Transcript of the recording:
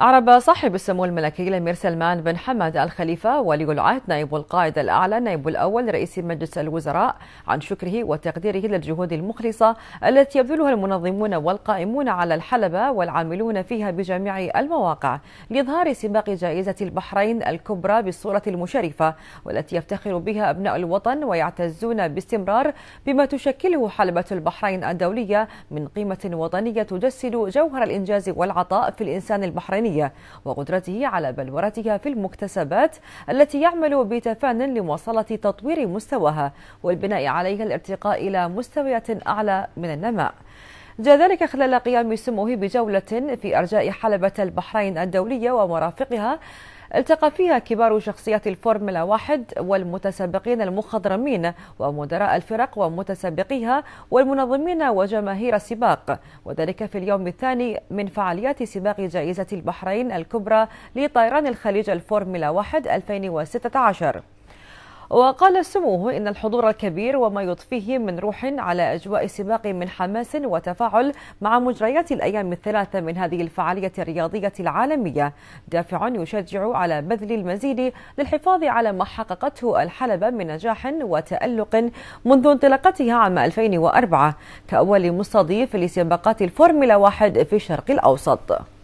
أعرب صاحب السمو الملكي الأمير سلمان بن حمد الخليفة ولي العهد نائب القائد الأعلى نائب الأول رئيس مجلس الوزراء عن شكره وتقديره للجهود المخلصة التي يبذلها المنظمون والقائمون على الحلبة والعاملون فيها بجميع المواقع لإظهار سباق جائزة البحرين الكبرى بالصورة المشرفة والتي يفتخر بها أبناء الوطن ويعتزون باستمرار بما تشكله حلبة البحرين الدولية من قيمة وطنية تجسد جوهر الإنجاز والعطاء في الإنسان البحريني. الوطنية وقدرته على بلورتها في المكتسبات التي يعمل بتفان لمواصلة تطوير مستواها والبناء عليها الارتقاء إلى مستويات أعلى من النماء. جاء ذلك خلال قيام سموه بجولة في أرجاء حلبة البحرين الدولية ومرافقها التقى فيها كبار شخصيات الفورمولا واحد والمتسابقين المخضرمين ومدراء الفرق ومتسابقيها والمنظمين وجماهير السباق. وذلك في اليوم الثاني من فعاليات سباق جائزة البحرين الكبرى لطيران الخليج الفورمولا واحد 2016 وقال سموه إن الحضور الكبير وما يضفيه من روح على أجواء سباق من حماس وتفاعل مع مجريات الأيام الثلاثة من هذه الفعالية الرياضية العالمية. دافع يشجع على بذل المزيد للحفاظ على ما حققته الحلبة من نجاح وتألق منذ انطلاقتها عام 2004 كأول مستضيف لسباقات الفورمولا واحد في الشرق الأوسط.